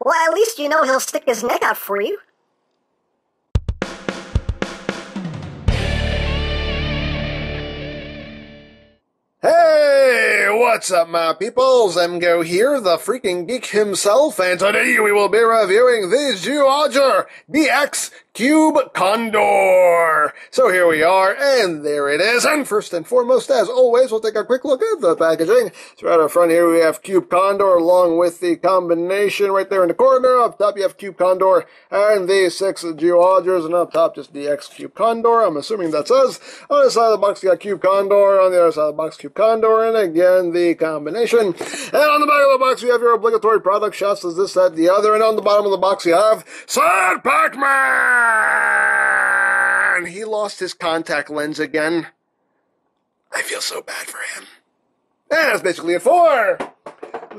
Well, at least you know he'll stick his neck out for you. Hey, what's up, my peoples? EmGo here, the freaking geek himself, and today we will be reviewing the Zyuohger DX Cube Condor. So here we are, and there it is. And first and foremost, as always, we'll take a quick look at the packaging. So right up front here, we have Cube Condor along with the combination right there in the corner. Up top, you have Cube Condor and the six Zyuohgers, and up top, just DX Cube Condor. I'm assuming that's us. On the side of the box, you got Cube Condor. On the other side of the box, Cube Condor, and again, the combination. And on the back of the box, you have your obligatory product shots as this, that, the other. And on the bottom of the box, you have Sad Pac-Man! He lost his contact lens again. I feel so bad for him. And that's basically it for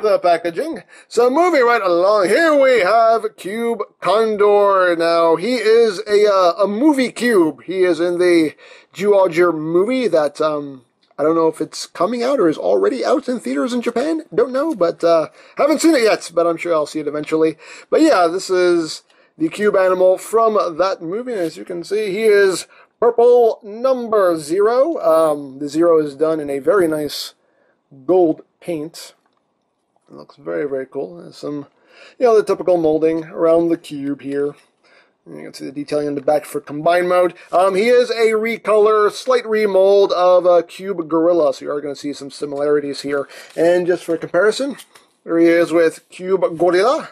the packaging. So moving right along, here we have Cube Condor. Now, he is a, uh, a movie cube. He is in the Zyuohger movie that, um, I don't know if it's coming out or is already out in theaters in Japan. Don't know, but uh, haven't seen it yet. But I'm sure I'll see it eventually. But yeah, this is the cube animal from that movie. As you can see, he is purple number zero. Um, the zero is done in a very nice gold paint. It looks very, very cool. There's some, you know, the typical molding around the cube here. You can see the detailing in the back for combine mode. Um, he is a recolor, slight remold of a Cube Gorilla, so you are going to see some similarities here. And just for comparison, there he is with Cube Gorilla.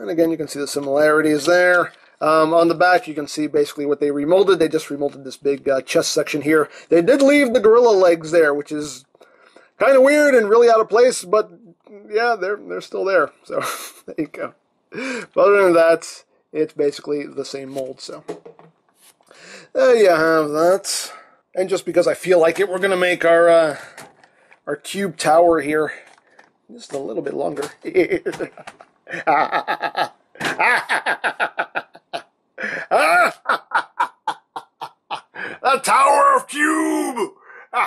And again, you can see the similarities there. Um, on the back, you can see basically what they remolded. They just remolded this big uh, chest section here. They did leave the gorilla legs there, which is kind of weird and really out of place, but yeah, they're they're still there. So there you go. But other than that, it's basically the same mold. So there you have that. And just because I feel like it, we're gonna make our uh, our cube tower here just a little bit longer. the Tower of Cube! oh,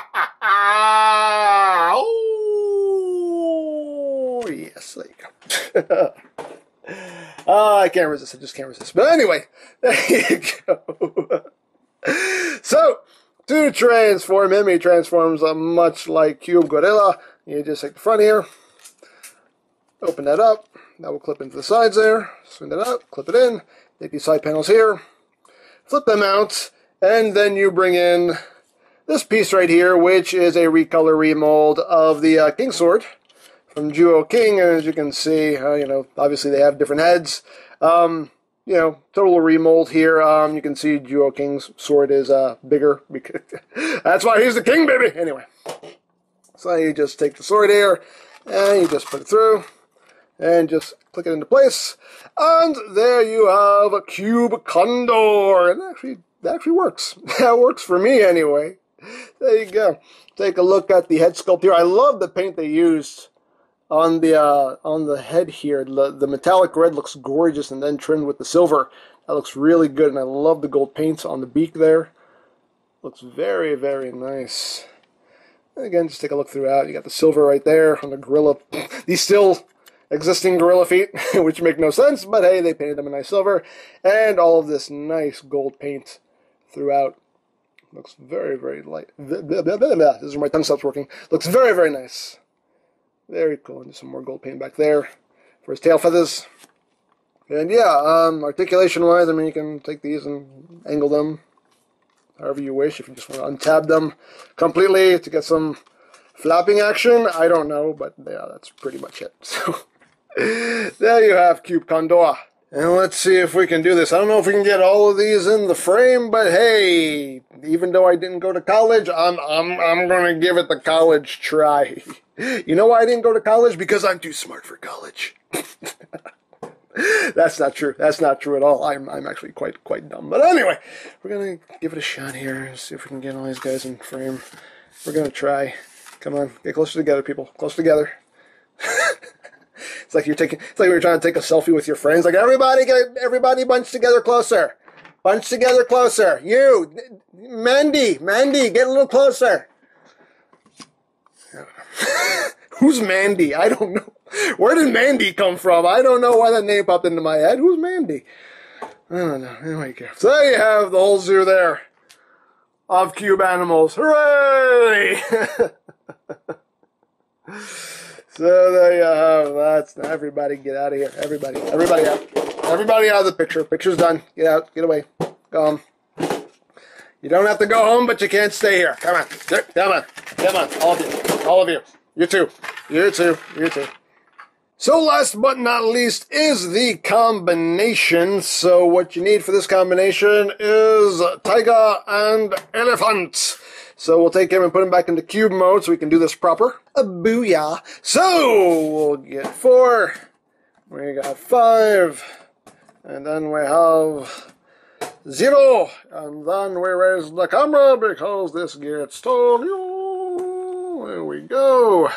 yes, there you go. oh, I can't resist. I just can't resist. But anyway, there you go. so, to transform him, he transforms uh, much like Cube Gorilla. You just take the front here, open that up, that will clip into the sides there. Swing that out, clip it in. Take these side panels here, flip them out, and then you bring in this piece right here, which is a recolor remold of the uh, King Sword from Zyuoh King. And as you can see, uh, you know, obviously they have different heads. Um, you know, total remold here. Um, you can see Zyuoh King's sword is uh, bigger. That's why he's the king, baby. Anyway, so you just take the sword here, and you just put it through and just click it into place. And there you have a Cube Condor. And actually, that actually works. that works for me anyway. There you go. Take a look at the head sculpt here. I love the paint they used on the uh, on the head here. The, the metallic red looks gorgeous and then trimmed with the silver. That looks really good, and I love the gold paints on the beak there. Looks very, very nice. And again, just take a look throughout. You got the silver right there on the gorilla. These still existing gorilla feet, which make no sense, but hey, they painted them in nice silver, and all of this nice gold paint throughout. Looks very, very light. This is where my tongue stops working. Looks very, very nice. Very cool. And some more gold paint back there for his tail feathers. And yeah, um, articulation-wise, I mean, you can take these and angle them however you wish. If you just want to untab them completely to get some flapping action, I don't know, but yeah, that's pretty much it. So there you have Cube Condor. And let's see if we can do this. I don't know if we can get all of these in the frame, but hey, even though I didn't go to college, I'm I'm I'm gonna give it the college try. You know why I didn't go to college? Because I'm too smart for college. That's not true. That's not true at all. I'm I'm actually quite quite dumb. But anyway, we're gonna give it a shot here. See if we can get all these guys in frame. We're gonna try. Come on, get closer together, people. Close together. It's like you're taking. It's like you're trying to take a selfie with your friends. Like everybody, get everybody bunch together closer. Bunch together closer. You, Mandy, Mandy, get a little closer. Who's Mandy? I don't know. Where did Mandy come from? I don't know why that name popped into my head. Who's Mandy? I don't know. Anyway, so there you have the whole zoo there of cube animals. Hooray! so there you have that. Now everybody get out of here. Everybody, everybody out. Everybody out of the picture. Picture's done. Get out. Get away. Go home. You don't have to go home, but you can't stay here. Come on. Come on. Come on. All of you. All of you. You too. You too. You too. So last but not least is the combination. So what you need for this combination is tiger and elephant. So we'll take him and put him back into cube mode so we can do this proper. A booyah. So we'll get four. We got five. And then we have zero. And then we raise the camera because this gets tall. There we go.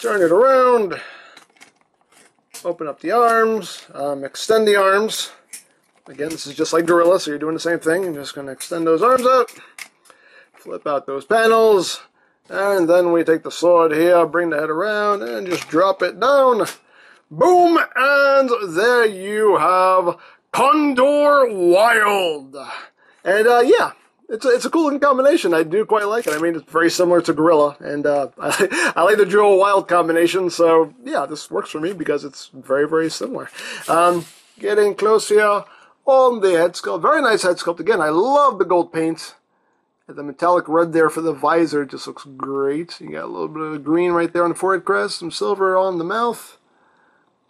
Turn it around open up the arms, um, extend the arms. Again, this is just like Gorilla, so you're doing the same thing. I'm just going to extend those arms out, flip out those panels, and then we take the sword here, bring the head around, and just drop it down. Boom! And there you have Condor Wild. And uh, yeah, it's a, it's a cool combination. I do quite like it. I mean, it's very similar to Gorilla, and uh, I, I, like the Zyuoh Wild combination. So yeah, this works for me because it's very very similar. Um, getting close here on the head sculpt. Very nice head sculpt. Again, I love the gold paint. The metallic red there for the visor just looks great. You got a little bit of green right there on the forehead crest, some silver on the mouth.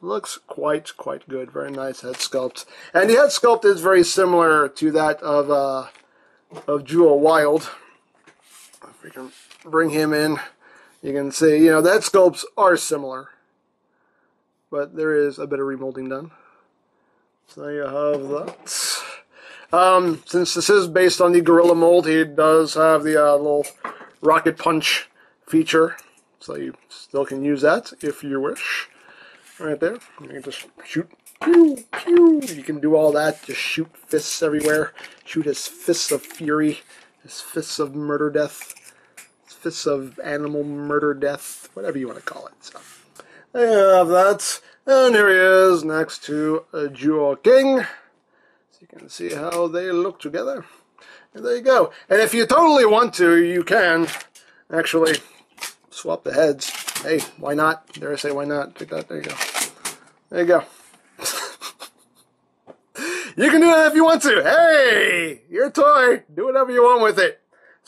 Looks quite, quite good. Very nice head sculpt. And the head sculpt is very similar to that of uh, of Zyuoh Wild. If we can bring him in, you can see, you know, that sculpts are similar. But there is a bit of remolding done. So you have that. Um, since this is based on the Gorilla mold, he does have the uh, little rocket punch feature. So you still can use that if you wish. Right there. You can just shoot Pew, pew. You can do all that. Just shoot fists everywhere. Shoot his fists of fury, his fists of murder death, his fists of animal murder death, whatever you want to call it. So, I have that. And here he is next to a Zyuoh King. You can see how they look together. And there you go. And if you totally want to, you can actually swap the heads. Hey, why not? Dare I say why not? Take that. There you go. There you go. You can do that if you want to. Hey, your toy. Do whatever you want with it.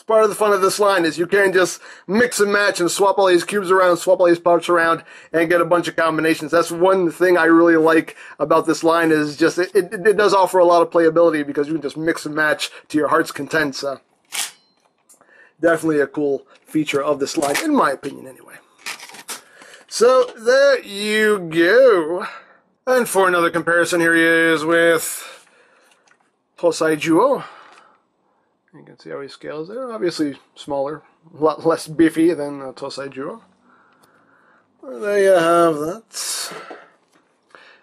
Part of the fun of this line is you can just mix and match and swap all these cubes around, swap all these parts around, and get a bunch of combinations. That's one thing I really like about this line is just it, it, it does offer a lot of playability because you can just mix and match to your heart's content. So definitely a cool feature of this line, in my opinion, anyway. So there you go. And for another comparison, here he is with Tousai Zyuoh. You can see how he scales there. Obviously smaller, a lot less beefy than uh, Tousai Zyuoh. There you have that.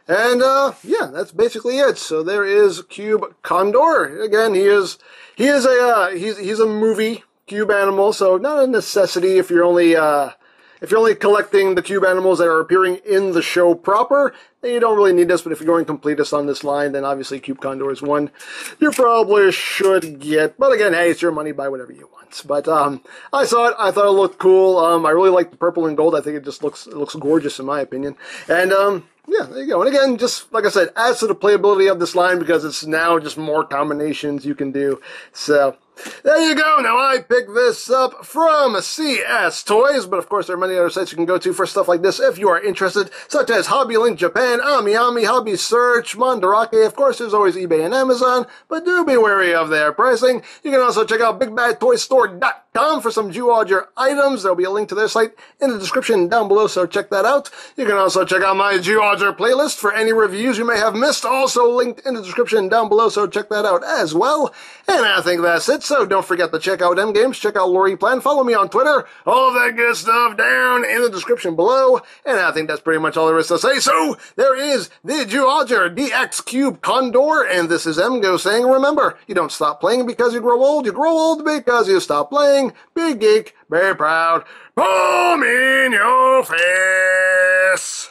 And uh, yeah, that's basically it. So there is Cube Condor. Again, he is he is a uh, he's he's a movie cube animal, so not a necessity if you're only uh, if you're only collecting the cube animals that are appearing in the show proper, then you don't really need this, but if you're going completist on this line, then obviously Cube Condor is one you probably should get. But again, hey, it's your money, buy whatever you want. But um, I saw it, I thought it looked cool. Um, I really like the purple and gold. I think it just looks it looks gorgeous in my opinion. And um, yeah, there you go. And again, just like I said, adds to the playability of this line because it's now just more combinations you can do. So there you go. Now I picked this up from CS Toys, but of course there are many other sites you can go to for stuff like this if you are interested, such as HobbyLink Japan, AmiAmi, Hobby Search, Mandarake. Of course, there's always eBay and Amazon, but do be wary of their pricing. You can also check out BigBadToyStore.com for some Zyuohger items. There'll be a link to their site in the description down below, so check that out. You can also check out my Zyuohger playlist for any reviews you may have missed, also linked in the description down below, so check that out as well. And I think that's it. So don't forget to check out EmGames, check out LoriPlan, follow me on Twitter, all that good stuff down in the description below. And I think that's pretty much all there is to say. So there is the Zyuohger DX Cube Condor, and this is EmGo saying, remember, you don't stop playing because you grow old, you grow old because you stop playing. Big geek, very proud, palm in your face.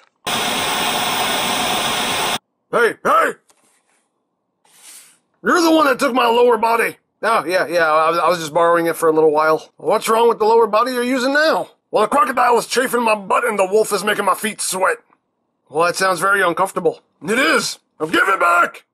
Hey, hey! You're the one that took my lower body. Oh, yeah, yeah, I was, just borrowing it for a little while. What's wrong with the lower body you're using now? Well, the crocodile is chafing my butt and the wolf is making my feet sweat. Well, that sounds very uncomfortable. It is. Now give it back!